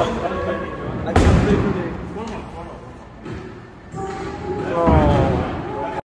I can't believe it.